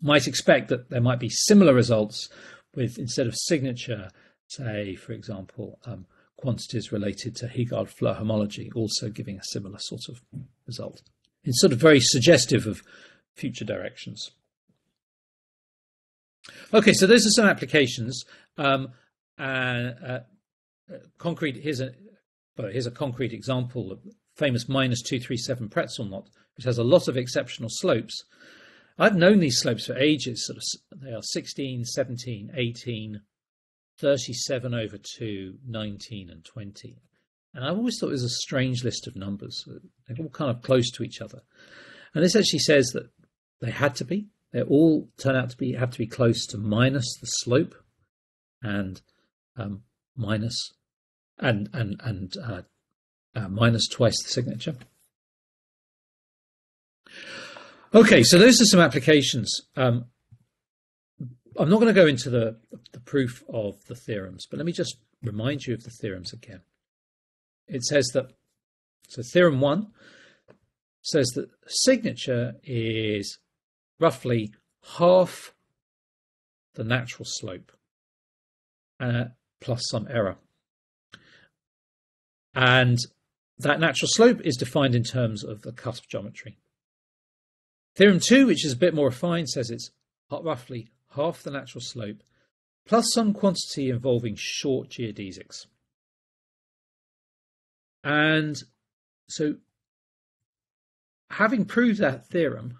might expect that there might be similar results with instead of signature, say, for example, um, quantities related to Heegaard Floer homology, also giving a similar sort of result. It's sort of very suggestive of future directions. Okay, so those are some applications. Um, uh, uh, concrete. Here's a well, here's a concrete example of famous minus two three seven pretzel knot, which has a lot of exceptional slopes. I've known these slopes for ages. Sort of, they are 16, 17, 18, 37 over 2, 19, and 20. And I've always thought it was a strange list of numbers. They're all kind of close to each other. And this actually says that they had to be. They all turn out to be have to be close to minus the slope, and um, minus and and and uh, uh, minus twice the signature. Okay, so those are some applications. Um, I'm not going to go into the the proof of the theorems, but let me just remind you of the theorems again it says that, so theorem one says that signature is roughly half the natural slope uh, plus some error. And that natural slope is defined in terms of the cusp geometry. Theorem 2, which is a bit more refined, says it's roughly half the natural slope plus some quantity involving short geodesics. And so, having proved that theorem,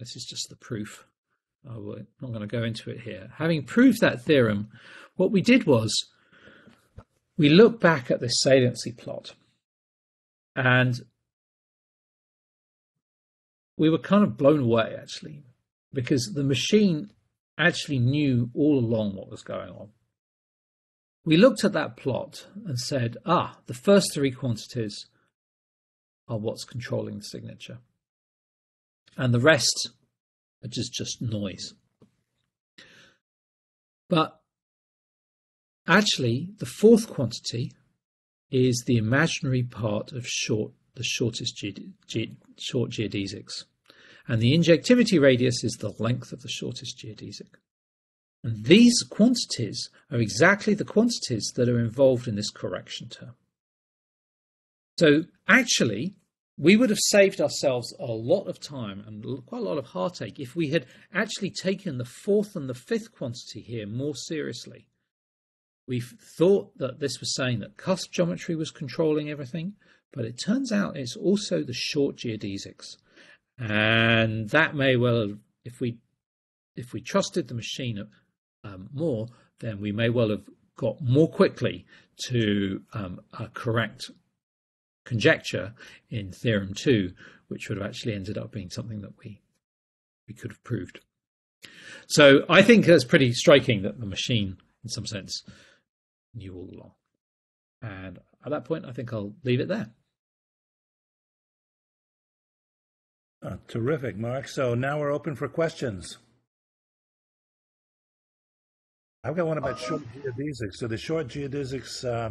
this is just the proof. I'm not going to go into it here. Having proved that theorem, what we did was we looked back at this saliency plot and we were kind of blown away actually, because the machine actually knew all along what was going on. We looked at that plot and said, ah, the first three quantities are what's controlling the signature. And the rest are just, just noise. But actually, the fourth quantity is the imaginary part of short, the shortest short geodesics. And the injectivity radius is the length of the shortest geodesic. And these quantities are exactly the quantities that are involved in this correction term. So actually, we would have saved ourselves a lot of time and quite a lot of heartache if we had actually taken the fourth and the fifth quantity here more seriously. We thought that this was saying that cusp geometry was controlling everything, but it turns out it's also the short geodesics. And that may well, if we if we trusted the machine um, more, then we may well have got more quickly to um, a correct conjecture in theorem two, which would have actually ended up being something that we we could have proved. So I think that's pretty striking that the machine, in some sense, knew all along. And at that point, I think I'll leave it there. Oh, terrific, Marc. So now we're open for questions. I've got one about short geodesics. So the short geodesics, uh,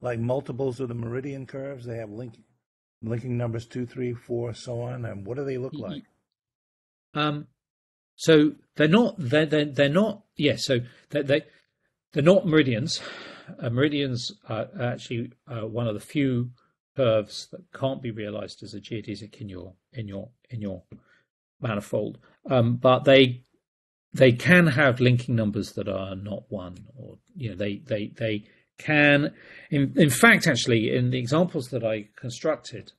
like multiples of the meridian curves, they have link, linking numbers two, three, four, so on. And what do they look like? Um, so they're not. They're they're, they're not. Yes. Yeah, so they they they're not meridians. Uh, meridians are actually uh, one of the few curves that can't be realized as a geodesic in your in your in your manifold. Um, but they they can have linking numbers that are not one or you know they they they can in in fact actually in the examples that i constructed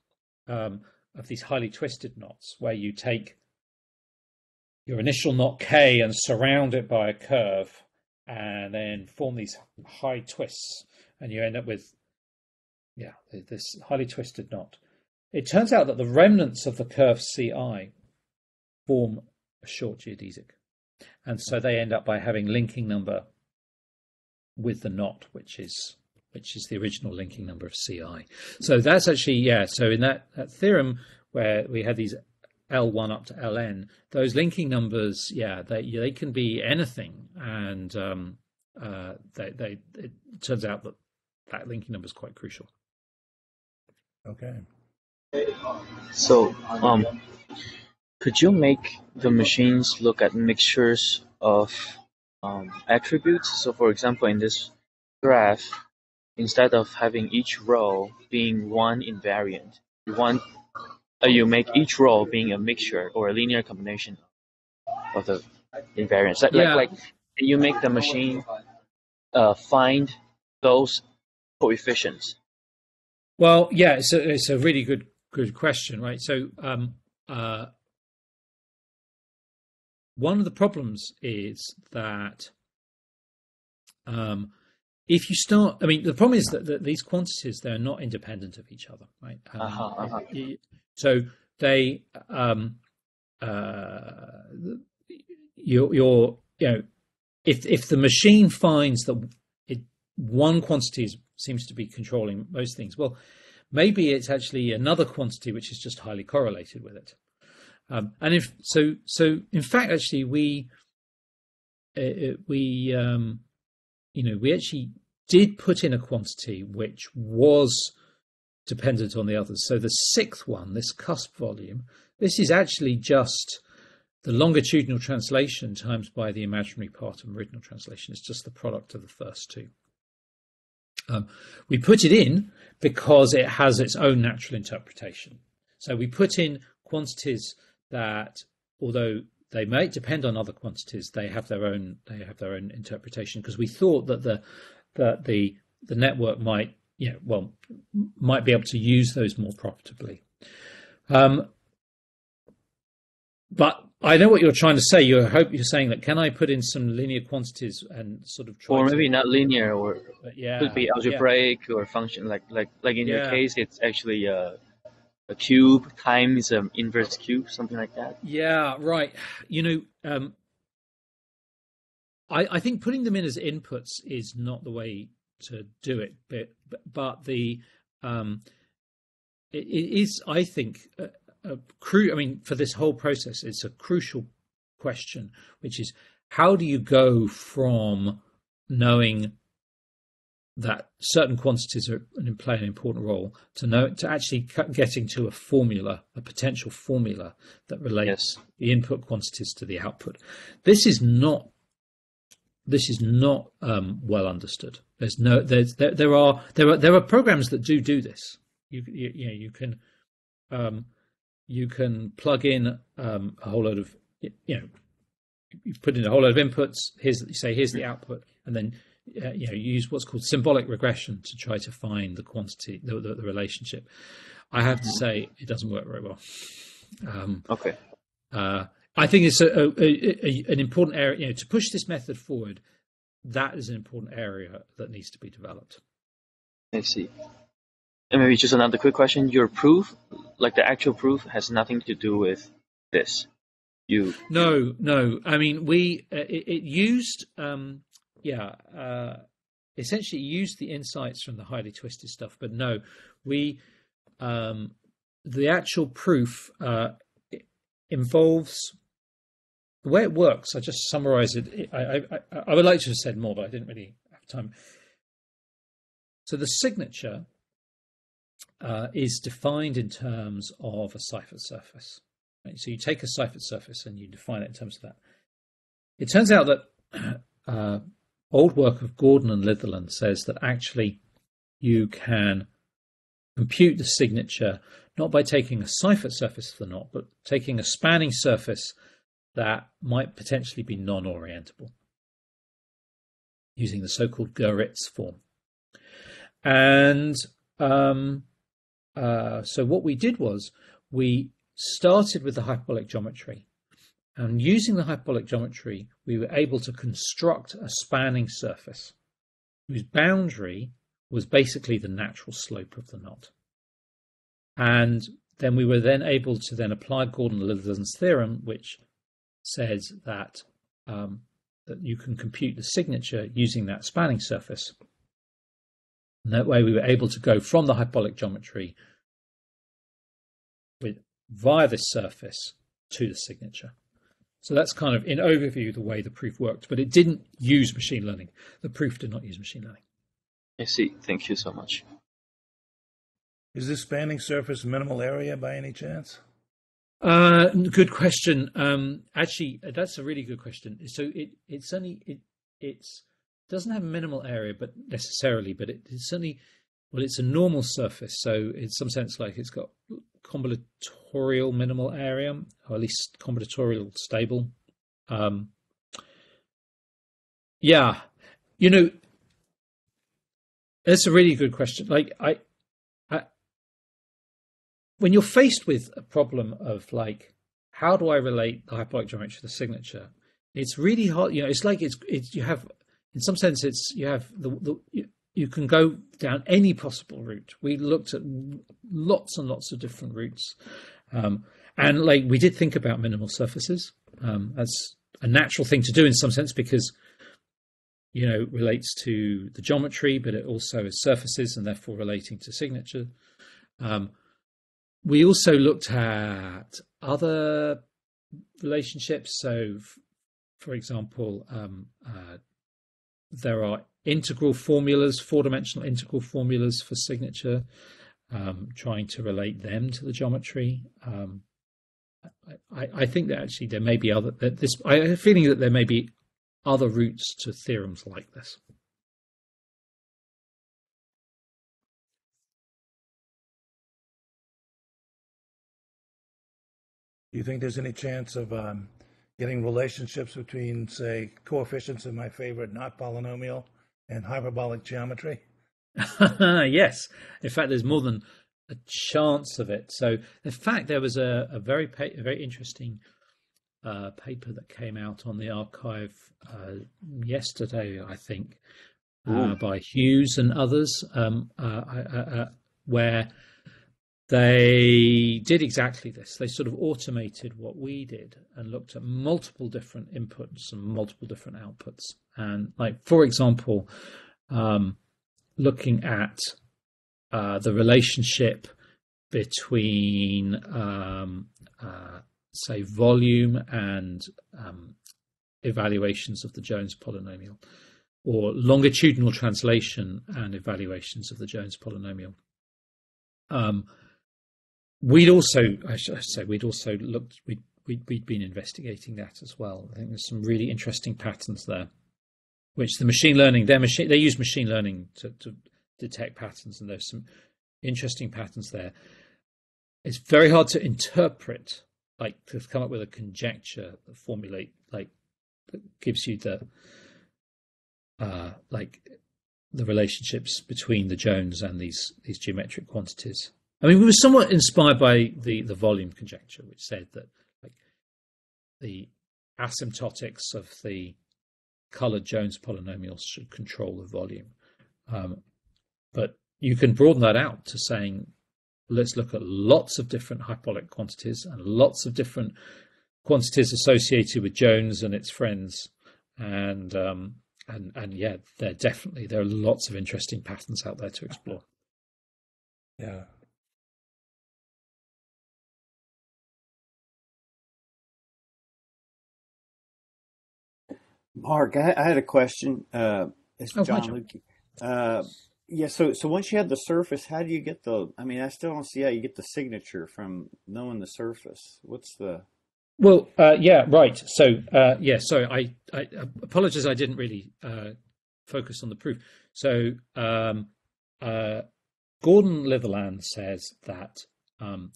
um, of these highly twisted knots where you take your initial knot k and surround it by a curve and then form these high twists and you end up with yeah this highly twisted knot it turns out that the remnants of the curve ci form a short geodesic and so they end up by having linking number with the knot, which is which is the original linking number of CI. So that's actually yeah. So in that, that theorem where we had these L1 up to Ln, those linking numbers, yeah, they they can be anything, and um, uh, they they it turns out that that linking number is quite crucial. Okay. So um, could you make the machines look at mixtures of um, attributes? So for example, in this graph, instead of having each row being one invariant, you want uh, you make each row being a mixture or a linear combination of the invariants. Like, Yeah. like, like you make the machine uh, find those coefficients. Well, yeah, it's a, it's a really good good question, right? So, um, uh, one of the problems is that um, if you start, I mean, the problem is that, that these quantities they're not independent of each other, right? Um, Uh-huh, uh-huh. So they, um, uh, you're, you're, you know, if if the machine finds that it one quantity is, seems to be controlling most things, well, maybe it's actually another quantity which is just highly correlated with it. Um, and if so, so in fact, actually, we uh, we um, you know we actually did put in a quantity which was dependent on the others. So the sixth one, this cusp volume, this is actually just the longitudinal translation times by the imaginary part of meridional translation. It's just the product of the first two. Um, we put it in because it has its own natural interpretation. So we put in quantities that, although they may depend on other quantities, they have their own they have their own interpretation because we thought that the that the the network might you know well might be able to use those more profitably. Um, but I know what you're trying to say. You hope you're saying that can I put in some linear quantities and sort of try Or maybe not linear, or yeah, could be yeah. algebraic or function. Like like like in your case, it's actually uh, a cube times an inverse cube, something like that. Yeah, right. You know, um, I, I think putting them in as inputs is not the way to do it, but but, the um, it, it is, I think, a, a cru- I mean, for this whole process, it's a crucial question, which is how do you go from knowing that certain quantities are and play an important role to know to actually getting to a formula, a potential formula that relates Yes. the input quantities to the output. This is not this is not um, well understood. There's no there's there, there are there are there are programs that do do this. You you, you know you can um, you can plug in um, a whole load of you know you put in a whole load of inputs. Here's you say here's the output, and then uh, you know you use what's called symbolic regression to try to find the quantity the, the, the relationship. I have to say it doesn't work very well. Um, Okay. uh, I think it's a, a, a, a, an important area you know, to push this method forward. That is an important area that needs to be developed. I see. And maybe just another quick question. Your proof, like the actual proof, has nothing to do with this. You No, no. I mean, we uh, it, it used, um, yeah, uh, essentially used the insights from the highly twisted stuff, but no, we um, the actual proof uh, involves the way it works. I just summarize it. I, I, I, I would like to have said more, but I didn't really have time. So the signature uh, is defined in terms of a Seifert surface. Right? So you take a Seifert surface and you define it in terms of that. It turns out that uh, old work of Gordon and Litherland says that actually you can compute the signature not by taking a Seifert surface of the knot, but taking a spanning surface that might potentially be non-orientable using the so-called Goeritz form. And um, uh, so what we did was we started with the hyperbolic geometry. And using the hyperbolic geometry, we were able to construct a spanning surface whose boundary was basically the natural slope of the knot. And then we were then able to then apply Gordon-Litherland's theorem, which says that um, that you can compute the signature using that spanning surface. And that way, we were able to go from the hyperbolic geometry with via this surface to the signature. So that's kind of in overview the way the proof worked, but it didn't use machine learning. The proof did not use machine learning. I see. Thank you so much. Is this spanning surface minimal area by any chance? Uh, good question. Um, actually, that's a really good question. So it it's only it it's doesn't have minimal area, but necessarily, but it, it's certainly well, it's a normal surface, so in some sense, like it's got combinatorial minimal area, or at least combinatorial stable. Um, yeah, you know, that's a really good question. Like I, I, when you're faced with a problem of like, how do I relate the hyperbolic geometry to the signature? It's really hard. You know, it's like it's it's you have in some sense it's you have the, the you, you can go down any possible route. We looked at lots and lots of different routes, um, and like we did think about minimal surfaces. Um, a natural thing to do in some sense because you know relates to the geometry, but it also is surfaces and therefore relating to signature. Um, we also looked at other relationships. So, for example, um, uh, there are integral formulas, four-dimensional integral formulas for signature, um, trying to relate them to the geometry. Um, I, I think that actually there may be other that this. I have a feeling that there may be other routes to theorems like this. Do you think there's any chance of um, getting relationships between, say, coefficients in my favorite knot polynomial and hyperbolic geometry? yes, in fact, there's more than a chance of it. So, in fact, there was a, a very pa- a very interesting uh, paper that came out on the arXiv uh, yesterday, I think, uh, by Hughes and others, um, uh, uh, uh, where they did exactly this. They sort of automated what we did and looked at multiple different inputs and multiple different outputs. And, like, for example, um, looking at uh, the relationship between, um, uh, say, volume and um, evaluations of the Jones polynomial, or longitudinal translation and evaluations of the Jones polynomial. Um, we'd also, I should say, we'd also looked, we'd, we'd, we'd been investigating that as well. I think there's some really interesting patterns there, which the machine learning, their machine, they use machine learning to, to detect patterns, and there's some interesting patterns there. It's very hard to interpret, like to come up with a conjecture that formulate, like that gives you the, uh, like the relationships between the Jones and these these geometric quantities. I mean, we were somewhat inspired by the the volume conjecture, which said that like the asymptotics of the colored Jones polynomials should control the volume. Um, but you can broaden that out to saying, let's look at lots of different hyperbolic quantities and lots of different quantities associated with Jones and its friends, and um, and and yeah, there definitely there are lots of interesting patterns out there to explore. Yeah. Marc, I, I had a question. Uh, it's Oh, John John. Luecke. Uh, yeah, so so once you have the surface, how do you get the? I mean, I still don't see how you get the signature from knowing the surface. What's the? Well, uh, yeah, right. So, uh, yeah, sorry, I, I apologize. I didn't really uh, focus on the proof. So, um, uh, Gordon Litherland says that um,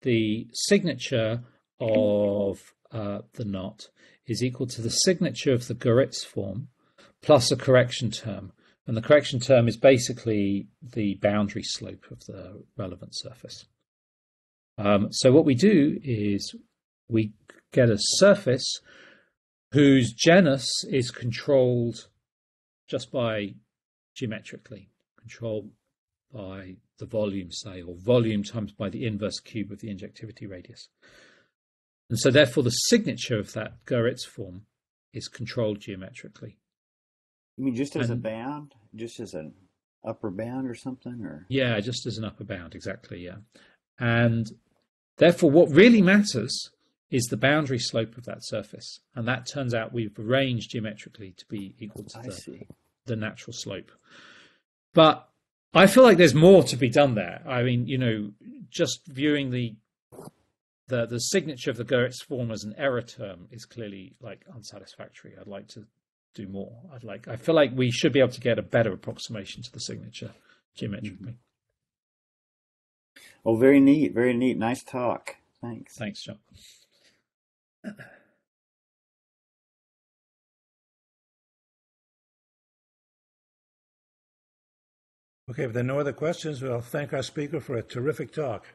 the signature of uh, the knot is equal to the signature of the Goeritz form plus a correction term. And the correction term is basically the boundary slope of the relevant surface. Um, so, what we do is we get a surface whose genus is controlled just by geometrically, controlled by the volume, say, or volume times by the inverse cube of the injectivity radius. And so, therefore, the signature of that Goeritz form is controlled geometrically. You mean just as a bound, just as an upper bound or something, or? Yeah, just as an upper bound, exactly. Yeah. And therefore, what really matters is the boundary slope of that surface. And that turns out we've arranged geometrically to be equal to the, the natural slope. But I feel like there's more to be done there. I mean, you know, just viewing the the the signature of the Goeritz form as an error term is clearly like unsatisfactory. I'd like to do more. I'd like I feel like we should be able to get a better approximation to the signature geometrically. Oh, very neat, very neat. Nice talk. Thanks. Thanks, John. Okay, if there are no other questions, we'll thank our speaker for a terrific talk.